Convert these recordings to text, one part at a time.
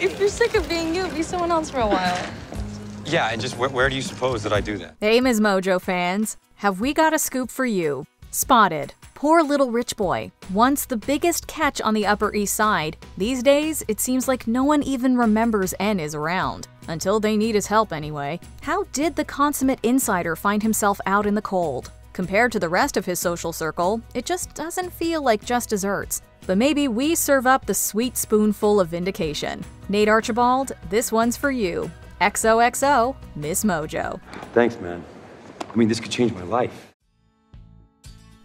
if you're sick of being you, be someone else for a while. Yeah, and just where, where do you suppose that I do that? Hey, Ms. Mojo fans. Have we got a scoop for you? Spotted. Poor little rich boy. Once the biggest catch on the Upper East Side, these days it seems like no one even remembers N is around. Until they need his help anyway. How did the consummate insider find himself out in the cold? Compared to the rest of his social circle, it just doesn't feel like just desserts. But maybe we serve up the sweet spoonful of vindication. Nate Archibald, this one's for you. XOXO, Ms. Mojo. Thanks, man. I mean, this could change my life.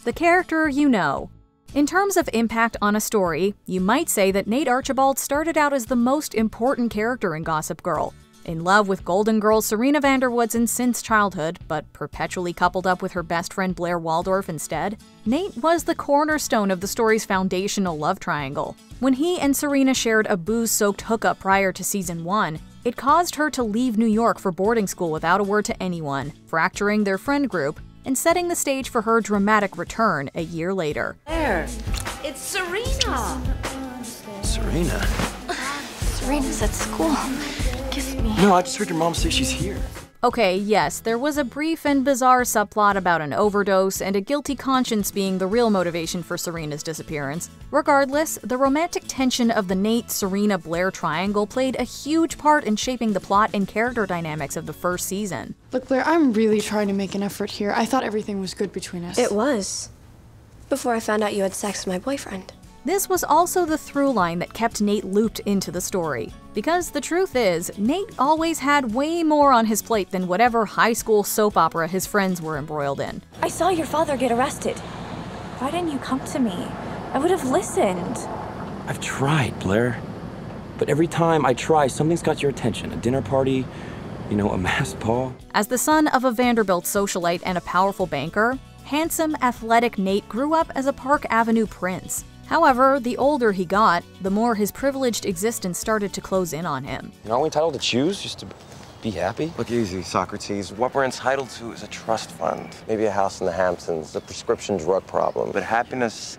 The character you know. In terms of impact on a story, you might say that Nate Archibald started out as the most important character in Gossip Girl. In love with Golden Girl Serena van der Woodsen since childhood, but perpetually coupled up with her best friend Blair Waldorf instead, Nate was the cornerstone of the story's foundational love triangle. When he and Serena shared a booze soaked hookup prior to season 1, it caused her to leave New York for boarding school without a word to anyone, fracturing their friend group and setting the stage for her dramatic return a year later. There, it's Serena. Serena? Serena's at school. Kiss me. No, I just heard your mom say she's here. Okay, yes, there was a brief and bizarre subplot about an overdose and a guilty conscience being the real motivation for Serena's disappearance. Regardless, the romantic tension of the Nate Serena Blair triangle played a huge part in shaping the plot and character dynamics of the first season. Look, Blair, I'm really trying to make an effort here. I thought everything was good between us. It was. Before I found out you had sex with my boyfriend. This was also the through line that kept Nate looped into the story. Because the truth is, Nate always had way more on his plate than whatever high school soap opera his friends were embroiled in. I saw your father get arrested. Why didn't you come to me? I would have listened. I've tried, Blair. But every time I try, something's got your attention. A dinner party, you know, a masked ball. As the son of a Vanderbilt socialite and a powerful banker, handsome, athletic Nate grew up as a Park Avenue prince. However, the older he got, the more his privileged existence started to close in on him. You're we entitled to choose just to be happy? Look easy, Socrates. What we're entitled to is a trust fund, maybe a house in the Hamptons, a prescription drug problem. But happiness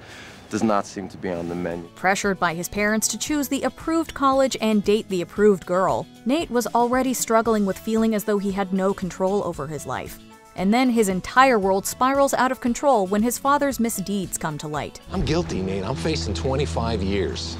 does not seem to be on the menu. Pressured by his parents to choose the approved college and date the approved girl, Nate was already struggling with feeling as though he had no control over his life. And then his entire world spirals out of control when his father's misdeeds come to light. I'm guilty, Nate. I'm facing 25 years.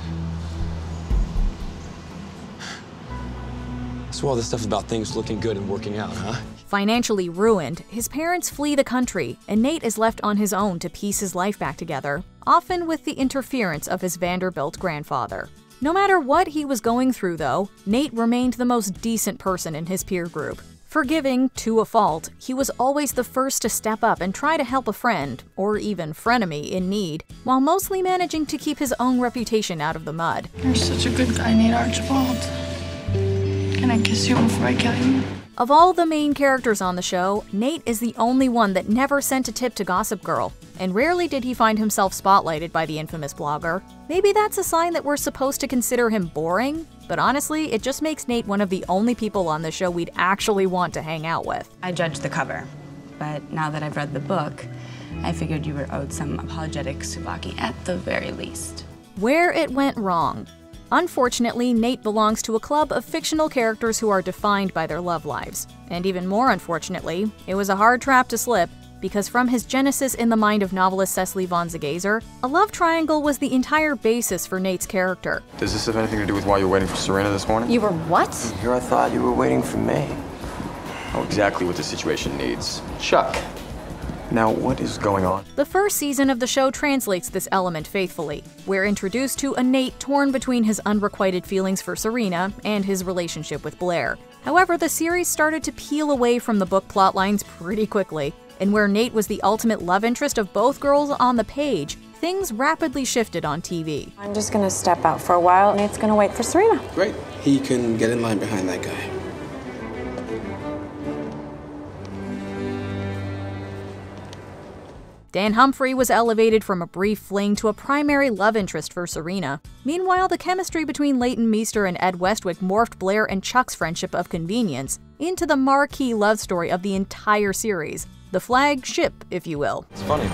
So all this stuff about things looking good and working out, huh? Financially ruined, his parents flee the country, and Nate is left on his own to piece his life back together, often with the interference of his Vanderbilt grandfather. No matter what he was going through, though, Nate remained the most decent person in his peer group. Forgiving to a fault, he was always the first to step up and try to help a friend, or even frenemy, in need, while mostly managing to keep his own reputation out of the mud. You're such a good guy, Nate Archibald. Can I kiss you before I kill you? Of all the main characters on the show, Nate is the only one that never sent a tip to Gossip Girl, and rarely did he find himself spotlighted by the infamous blogger. Maybe that's a sign that we're supposed to consider him boring, but honestly, it just makes Nate one of the only people on the show we'd actually want to hang out with. I judged the cover, but now that I've read the book, I figured you were owed some apologetic souvlaki at the very least. Where it went wrong. Unfortunately, Nate belongs to a club of fictional characters who are defined by their love lives. And even more unfortunately, it was a hard trap to slip, because from his genesis in the mind of novelist Cecily von Ziegesar, a love triangle was the entire basis for Nate's character. Does this have anything to do with why you're waiting for Serena this morning? You were what? Here I thought you were waiting for me. Oh, exactly what the situation needs. Chuck. Now, what is going on? The first season of the show translates this element faithfully. We're introduced to a Nate torn between his unrequited feelings for Serena and his relationship with Blair. However, the series started to peel away from the book plotlines pretty quickly, and where Nate was the ultimate love interest of both girls on the page, things rapidly shifted on TV. I'm just gonna step out for a while. And Nate's gonna wait for Serena. Great. He can get in line behind that guy. Dan Humphrey was elevated from a brief fling to a primary love interest for Serena. Meanwhile, the chemistry between Leighton Meester and Ed Westwick morphed Blair and Chuck's friendship of convenience into the marquee love story of the entire series, the flagship, if you will. It's funny.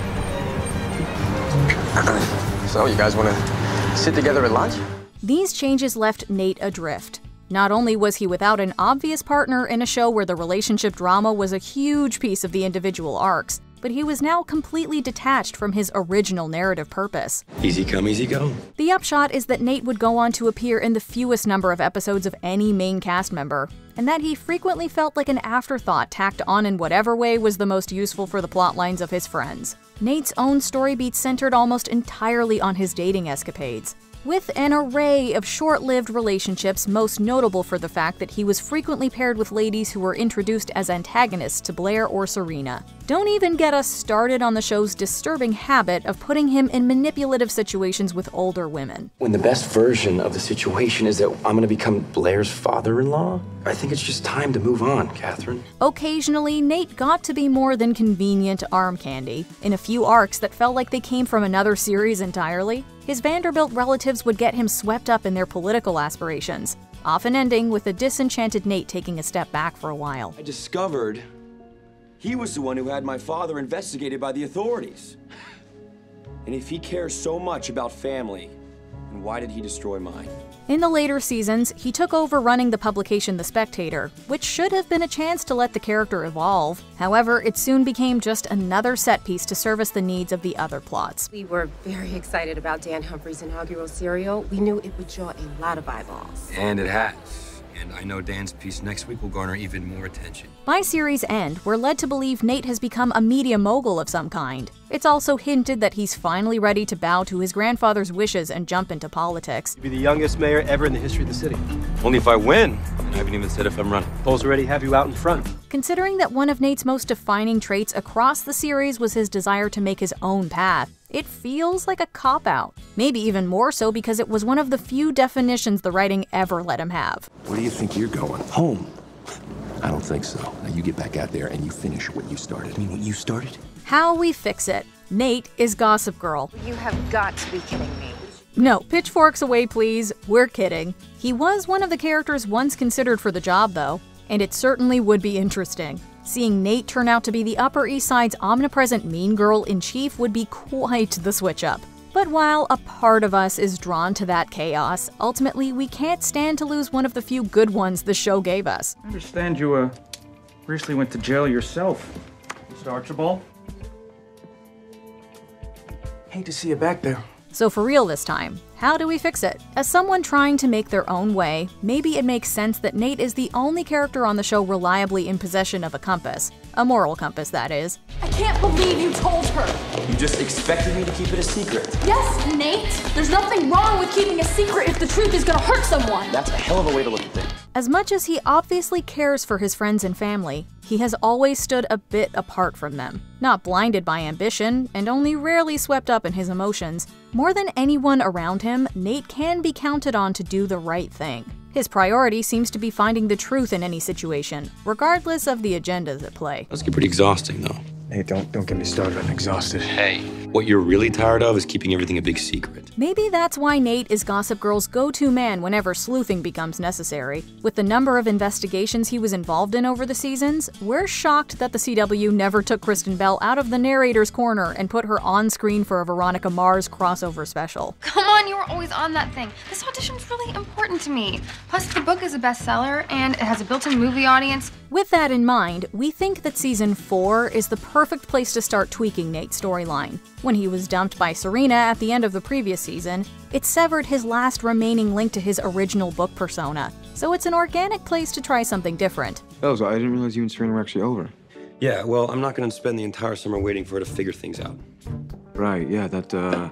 so, you guys want to sit together at lunch? These changes left Nate adrift. Not only was he without an obvious partner in a show where the relationship drama was a huge piece of the individual arcs, but he was now completely detached from his original narrative purpose. Easy come, easy go. The upshot is that Nate would go on to appear in the fewest number of episodes of any main cast member, and that he frequently felt like an afterthought tacked on in whatever way was the most useful for the plotlines of his friends. Nate's own story beats centered almost entirely on his dating escapades with an array of short lived relationships, most notable for the fact that he was frequently paired with ladies who were introduced as antagonists to Blair or Serena. Don't even get us started on the show's disturbing habit of putting him in manipulative situations with older women. When the best version of the situation is that I'm gonna become Blair's father in law, I think it's just time to move on, Catherine. Occasionally, Nate got to be more than convenient arm candy. In a few arcs that felt like they came from another series entirely, his Vanderbilt relatives would get him swept up in their political aspirations, often ending with a disenchanted Nate taking a step back for a while. I discovered he was the one who had my father investigated by the authorities. And if he cares so much about family, then why did he destroy mine? In the later seasons, he took over running the publication The Spectator, which should have been a chance to let the character evolve. However, it soon became just another set piece to service the needs of the other plots. We were very excited about Dan Humphrey's inaugural serial. We knew it would draw a lot of eyeballs. And it has and I know Dan's piece next week will garner even more attention. By series' end, we're led to believe Nate has become a media mogul of some kind. It's also hinted that he's finally ready to bow to his grandfather's wishes and jump into politics. You'll be the youngest mayor ever in the history of the city. Only if I win. And I haven't even said if I'm running. Polls already have you out in front. Considering that one of Nate's most defining traits across the series was his desire to make his own path, it feels like a cop out. Maybe even more so because it was one of the few definitions the writing ever let him have. Where do you think you're going? Home. I don't think so. Now you get back out there and you finish what you started. I mean, what you started? How we fix it. Nate is Gossip Girl. You have got to be kidding me. No, pitchforks away, please. We're kidding. He was one of the characters once considered for the job, though, and it certainly would be interesting. Seeing Nate turn out to be the Upper East Side's omnipresent mean girl in chief would be quite the switch up. But while a part of us is drawn to that chaos, ultimately we can't stand to lose one of the few good ones the show gave us. I understand you, uh, recently went to jail yourself, Mr. Archibald. Hate to see you back there. So for real this time, how do we fix it? As someone trying to make their own way, maybe it makes sense that Nate is the only character on the show reliably in possession of a compass. A moral compass, that is. I can't believe you told her! You just expected me to keep it a secret. Yes, Nate! There's nothing wrong with keeping a secret if the truth is gonna hurt someone! That's a hell of a way to look at things. As much as he obviously cares for his friends and family, he has always stood a bit apart from them. Not blinded by ambition, and only rarely swept up in his emotions, more than anyone around him, Nate can be counted on to do the right thing. His priority seems to be finding the truth in any situation, regardless of the agendas at play. That's get pretty exhausting, though. Hey, don't don't get me started. I'm exhausted. Hey, what you're really tired of is keeping everything a big secret. Maybe that's why Nate is Gossip Girl's go-to man whenever sleuthing becomes necessary. With the number of investigations he was involved in over the seasons, we're shocked that the CW never took Kristen Bell out of the narrator's corner and put her on screen for a Veronica Mars crossover special. Come on, you were always on that thing. This audition's really important to me. Plus, the book is a bestseller and it has a built-in movie audience. With that in mind, we think that season 4 is the perfect place to start tweaking Nate's storyline. When he was dumped by Serena at the end of the previous season, it severed his last remaining link to his original book persona, so it's an organic place to try something different. Oh, I didn't realize you and Serena were actually over. Yeah, well, I'm not gonna spend the entire summer waiting for her to figure things out. Right, yeah, that, uh,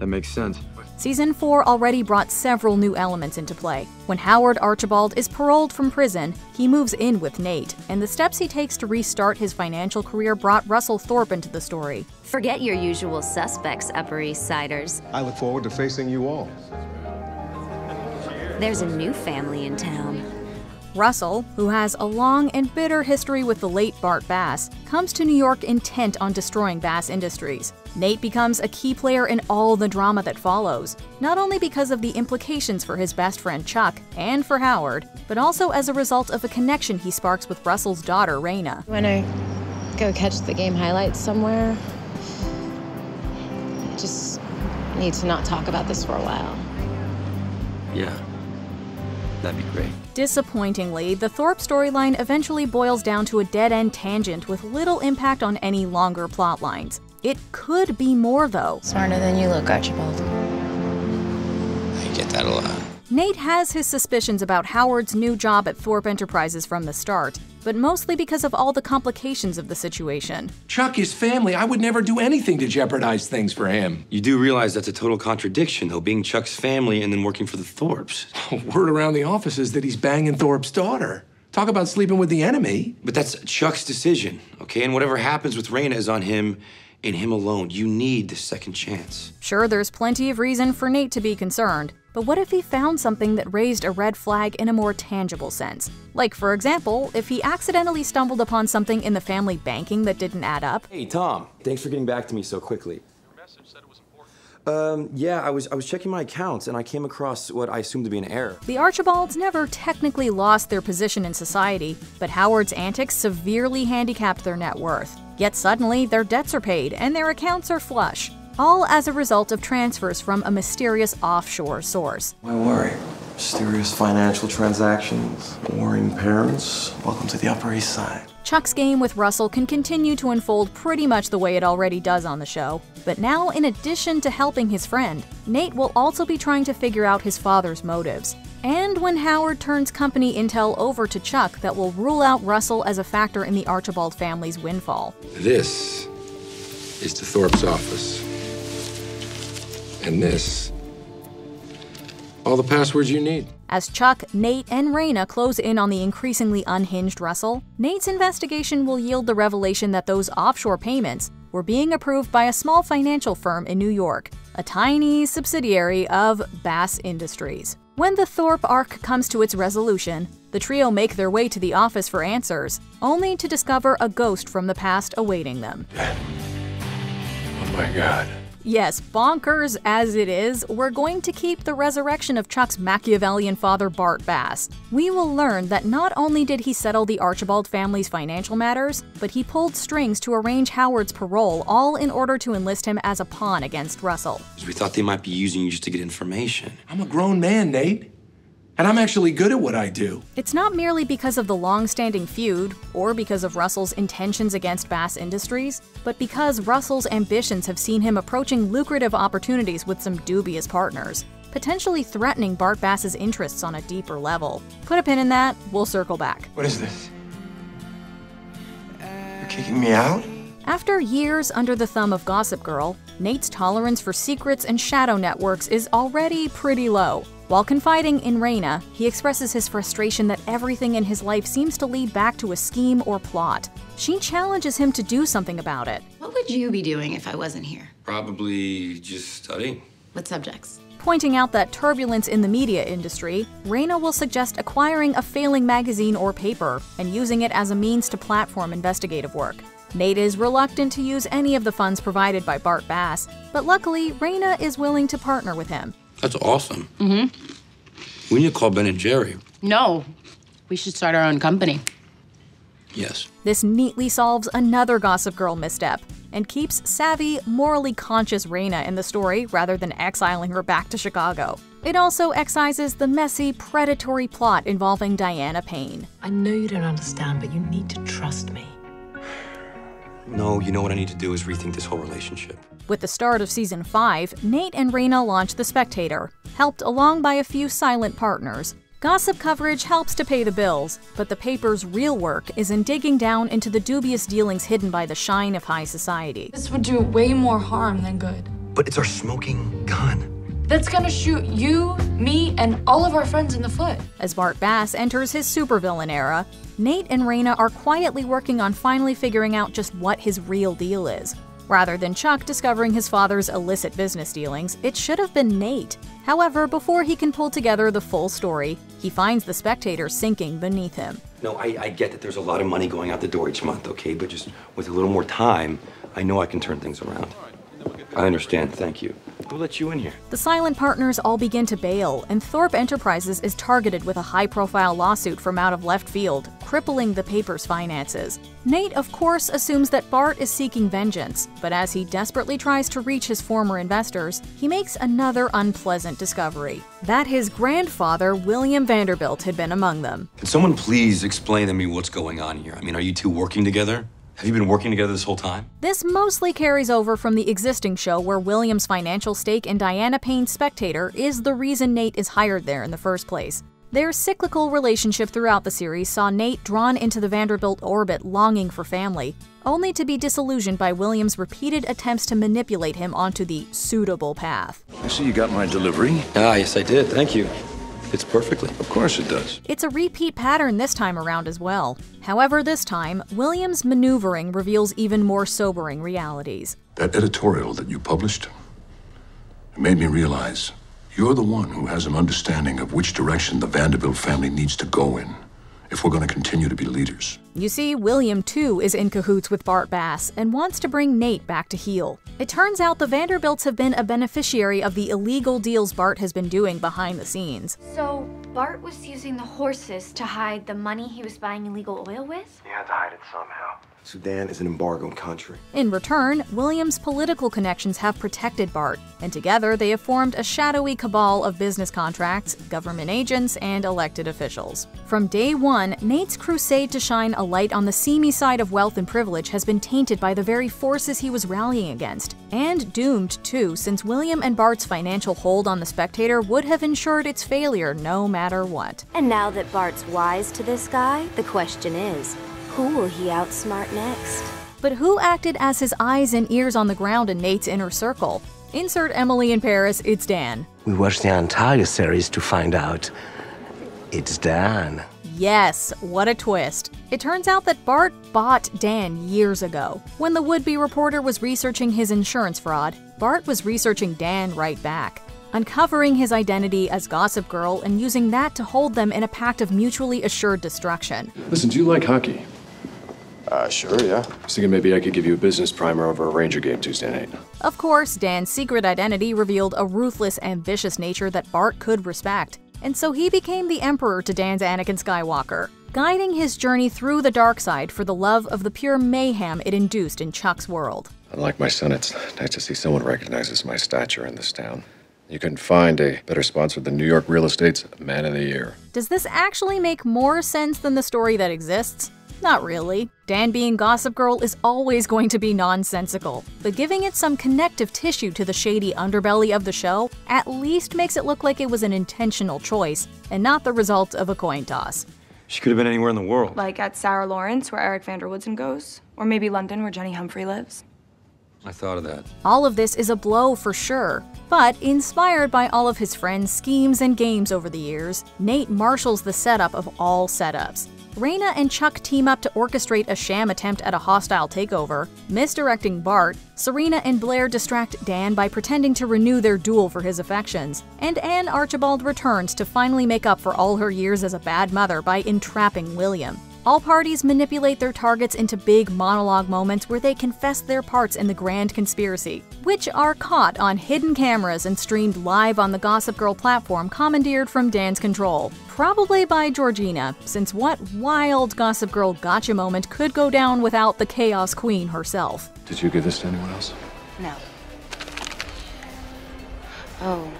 that makes sense. Season 4 already brought several new elements into play. When Howard Archibald is paroled from prison, he moves in with Nate, and the steps he takes to restart his financial career brought Russell Thorpe into the story. Forget your usual suspects, Upper East Siders. I look forward to facing you all. There's a new family in town. Russell, who has a long and bitter history with the late Bart Bass, comes to New York intent on destroying Bass Industries. Nate becomes a key player in all the drama that follows, not only because of the implications for his best friend Chuck and for Howard, but also as a result of a connection he sparks with Russell's daughter, Raina. When I go catch the game highlights somewhere, I just need to not talk about this for a while. Yeah. That'd be great. Disappointingly, the Thorpe storyline eventually boils down to a dead end tangent with little impact on any longer plot lines. It could be more, though. Smarter than you look, Archibald. I get that a lot. Nate has his suspicions about Howard's new job at Thorpe Enterprises from the start, but mostly because of all the complications of the situation. Chuck is family. I would never do anything to jeopardize things for him. You do realize that's a total contradiction, though, being Chuck's family and then working for the Thorpes. Word around the office is that he's banging Thorpe's daughter. Talk about sleeping with the enemy. But that's Chuck's decision, okay? And whatever happens with Raina is on him and him alone. You need the second chance. Sure, there's plenty of reason for Nate to be concerned, but what if he found something that raised a red flag in a more tangible sense? Like, for example, if he accidentally stumbled upon something in the family banking that didn't add up? Hey, Tom. Thanks for getting back to me so quickly. Your message said it was important. Um, yeah, I was I was checking my accounts and I came across what I assumed to be an error. The Archibalds never technically lost their position in society, but Howard's antics severely handicapped their net worth. Yet suddenly, their debts are paid and their accounts are flush, all as a result of transfers from a mysterious offshore source. Why worry? Mysterious financial transactions, warring parents. Welcome to the Upper East Side. Chuck's game with Russell can continue to unfold pretty much the way it already does on the show. But now, in addition to helping his friend, Nate will also be trying to figure out his father's motives. And when Howard turns company intel over to Chuck, that will rule out Russell as a factor in the Archibald family's windfall. This is the Thorpe's office. And this, all the passwords you need. As Chuck, Nate, and Raina close in on the increasingly unhinged Russell, Nate's investigation will yield the revelation that those offshore payments were being approved by a small financial firm in New York, a tiny subsidiary of Bass Industries. When the Thorpe arc comes to its resolution, the trio make their way to the office for answers, only to discover a ghost from the past awaiting them. Oh my god. Yes, bonkers as it is, we're going to keep the resurrection of Chuck's Machiavellian father Bart Bass. We will learn that not only did he settle the Archibald family's financial matters, but he pulled strings to arrange Howard's parole, all in order to enlist him as a pawn against Russell. We thought they might be using you just to get information. I'm a grown man, Nate. And I'm actually good at what I do. It's not merely because of the long standing feud, or because of Russell's intentions against Bass Industries, but because Russell's ambitions have seen him approaching lucrative opportunities with some dubious partners, potentially threatening Bart Bass's interests on a deeper level. Put a pin in that, we'll circle back. What is this? You're kicking me out? After years under the thumb of Gossip Girl, Nate's tolerance for secrets and shadow networks is already pretty low. While confiding in Raina, he expresses his frustration that everything in his life seems to lead back to a scheme or plot. She challenges him to do something about it. What would you be doing if I wasn't here? Probably just studying. What subjects? Pointing out that turbulence in the media industry, Raina will suggest acquiring a failing magazine or paper and using it as a means to platform investigative work. Nate is reluctant to use any of the funds provided by Bart Bass, but luckily, Raina is willing to partner with him. That's awesome. Mm-hmm. We need to call Ben and Jerry. No. We should start our own company. Yes. This neatly solves another Gossip Girl misstep and keeps savvy, morally conscious Raina in the story rather than exiling her back to Chicago. It also excises the messy, predatory plot involving Diana Payne. I know you don't understand, but you need to trust me. No, you know what I need to do is rethink this whole relationship. With the start of season 5, Nate and Raina launch The Spectator, helped along by a few silent partners. Gossip coverage helps to pay the bills, but the paper's real work is in digging down into the dubious dealings hidden by the shine of high society. This would do way more harm than good. But it's our smoking gun. That's gonna shoot you, me, and all of our friends in the foot. As Bart Bass enters his supervillain era, Nate and Raina are quietly working on finally figuring out just what his real deal is. Rather than Chuck discovering his father's illicit business dealings, it should have been Nate. However, before he can pull together the full story, he finds the spectator sinking beneath him. No, I, I get that there's a lot of money going out the door each month, okay? But just with a little more time, I know I can turn things around. I understand, thank you. Who let you in here? The silent partners all begin to bail, and Thorpe Enterprises is targeted with a high profile lawsuit from out of left field, crippling the paper's finances. Nate, of course, assumes that Bart is seeking vengeance, but as he desperately tries to reach his former investors, he makes another unpleasant discovery that his grandfather, William Vanderbilt, had been among them. Can someone please explain to me what's going on here? I mean, are you two working together? Have you been working together this whole time? This mostly carries over from the existing show where William's financial stake in Diana Payne's Spectator is the reason Nate is hired there in the first place. Their cyclical relationship throughout the series saw Nate drawn into the Vanderbilt orbit longing for family, only to be disillusioned by William's repeated attempts to manipulate him onto the suitable path. I see you got my delivery. Ah, yes, I did. Thank you. Fits perfectly. Of course it does. It's a repeat pattern this time around as well. However, this time, Williams' maneuvering reveals even more sobering realities. That editorial that you published it made me realize you're the one who has an understanding of which direction the Vanderbilt family needs to go in if we're going to continue to be leaders. You see, William too is in cahoots with Bart Bass and wants to bring Nate back to heel. It turns out the Vanderbilts have been a beneficiary of the illegal deals Bart has been doing behind the scenes. So, Bart was using the horses to hide the money he was buying illegal oil with? He had to hide it somehow. Sudan is an embargoed country. In return, William's political connections have protected Bart, and together they have formed a shadowy cabal of business contracts, government agents, and elected officials. From day one, Nate's crusade to shine a light on the seamy side of wealth and privilege has been tainted by the very forces he was rallying against, and doomed too, since William and Bart's financial hold on the Spectator would have ensured its failure no matter what. And now that Bart's wise to this guy, the question is, who will he outsmart next? But who acted as his eyes and ears on the ground in Nate's inner circle? Insert Emily in Paris, it's Dan. We watched the entire series to find out it's Dan. Yes, what a twist. It turns out that Bart bought Dan years ago. When the would be reporter was researching his insurance fraud, Bart was researching Dan right back, uncovering his identity as Gossip Girl and using that to hold them in a pact of mutually assured destruction. Listen, do you like hockey? Uh, sure, yeah. I was thinking maybe I could give you a business primer over a Ranger game Tuesday night. Of course, Dan's secret identity revealed a ruthless, ambitious nature that Bart could respect, and so he became the Emperor to Dan's Anakin Skywalker, guiding his journey through the dark side for the love of the pure mayhem it induced in Chuck's world. Unlike my son, it's nice to see someone recognizes my stature in this town. You couldn't find a better sponsor than New York Real Estate's Man of the Year. Does this actually make more sense than the story that exists? Not really. Dan being Gossip Girl is always going to be nonsensical, but giving it some connective tissue to the shady underbelly of the show at least makes it look like it was an intentional choice and not the result of a coin toss. She could have been anywhere in the world. Like at Sarah Lawrence, where Eric van der Woodsen goes? Or maybe London, where Jenny Humphrey lives? I thought of that. All of this is a blow for sure, but inspired by all of his friends' schemes and games over the years, Nate marshals the setup of all setups. Raina and Chuck team up to orchestrate a sham attempt at a hostile takeover, misdirecting Bart. Serena and Blair distract Dan by pretending to renew their duel for his affections, and Anne Archibald returns to finally make up for all her years as a bad mother by entrapping William. All parties manipulate their targets into big monologue moments where they confess their parts in the grand conspiracy, which are caught on hidden cameras and streamed live on the Gossip Girl platform commandeered from Dan's control. Probably by Georgina, since what wild Gossip Girl gotcha moment could go down without the Chaos Queen herself? Did you give this to anyone else? No. Oh,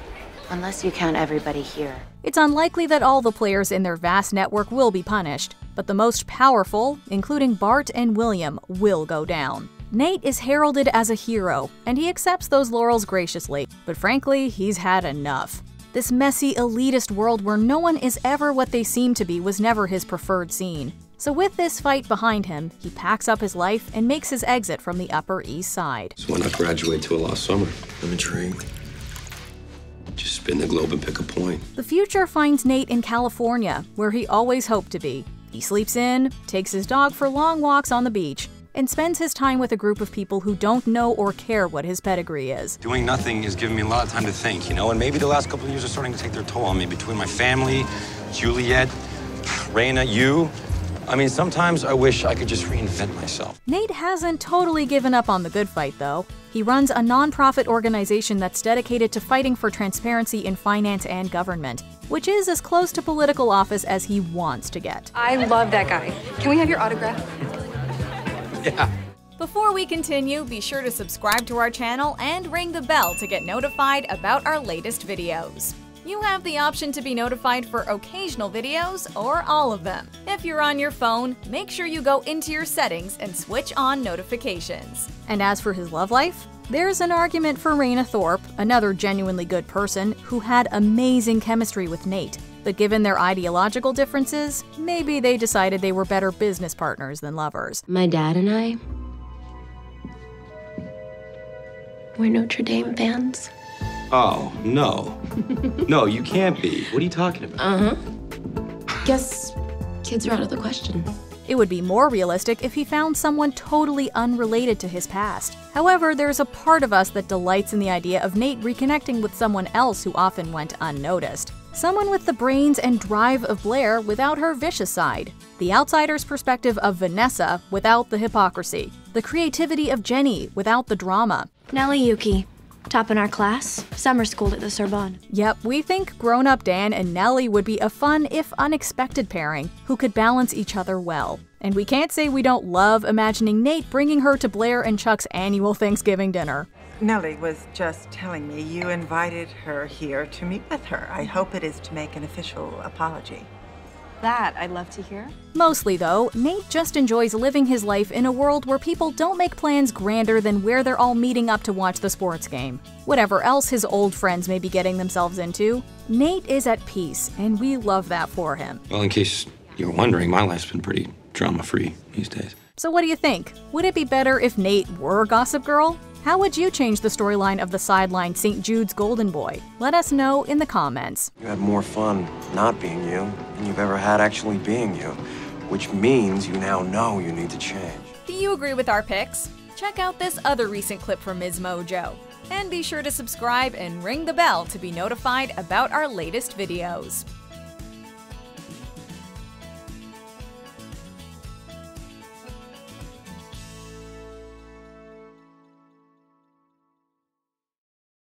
unless you count everybody here. It's unlikely that all the players in their vast network will be punished, but the most powerful, including Bart and William, will go down. Nate is heralded as a hero, and he accepts those laurels graciously, but frankly, he's had enough. This messy, elitist world where no one is ever what they seem to be was never his preferred scene. So, with this fight behind him, he packs up his life and makes his exit from the Upper East Side. So why not graduate to a law summer? I'm intrigued. Just spin the globe and pick a point. The future finds Nate in California, where he always hoped to be. He sleeps in, takes his dog for long walks on the beach, and spends his time with a group of people who don't know or care what his pedigree is. Doing nothing is giving me a lot of time to think, you know, and maybe the last couple of years are starting to take their toll on me between my family, Juliet, Raina, you. I mean, sometimes I wish I could just reinvent myself. Nate hasn't totally given up on the good fight, though. He runs a nonprofit organization that's dedicated to fighting for transparency in finance and government, which is as close to political office as he wants to get. I love that guy. Can we have your autograph? Yeah. Before we continue, be sure to subscribe to our channel and ring the bell to get notified about our latest videos. You have the option to be notified for occasional videos or all of them. If you're on your phone, make sure you go into your settings and switch on notifications. And as for his love life, there's an argument for Raina Thorpe, another genuinely good person who had amazing chemistry with Nate. But given their ideological differences, maybe they decided they were better business partners than lovers. My dad and I, We're Notre Dame fans. Oh, no. no, you can't be. What are you talking about? Uh huh. Guess kids are out of the question. It would be more realistic if he found someone totally unrelated to his past. However, there's a part of us that delights in the idea of Nate reconnecting with someone else who often went unnoticed. Someone with the brains and drive of Blair without her vicious side. The outsider's perspective of Vanessa without the hypocrisy. The creativity of Jenny without the drama. Nellie Yuki, top in our class, summer schooled at the Sorbonne. Yep, we think grown up Dan and Nellie would be a fun, if unexpected pairing who could balance each other well. And we can't say we don't love imagining Nate bringing her to Blair and Chuck's annual Thanksgiving dinner. Nellie was just telling me you invited her here to meet with her. I hope it is to make an official apology. That I'd love to hear. Mostly, though, Nate just enjoys living his life in a world where people don't make plans grander than where they're all meeting up to watch the sports game. Whatever else his old friends may be getting themselves into, Nate is at peace, and we love that for him. Well, in case you're wondering, my life's been pretty drama free these days. So, what do you think? Would it be better if Nate were Gossip Girl? How would you change the storyline of the sideline St. Jude's Golden Boy? Let us know in the comments. You had more fun not being you than you've ever had actually being you, which means you now know you need to change. Do you agree with our picks? Check out this other recent clip from Ms. Mojo. And be sure to subscribe and ring the bell to be notified about our latest videos.